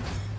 you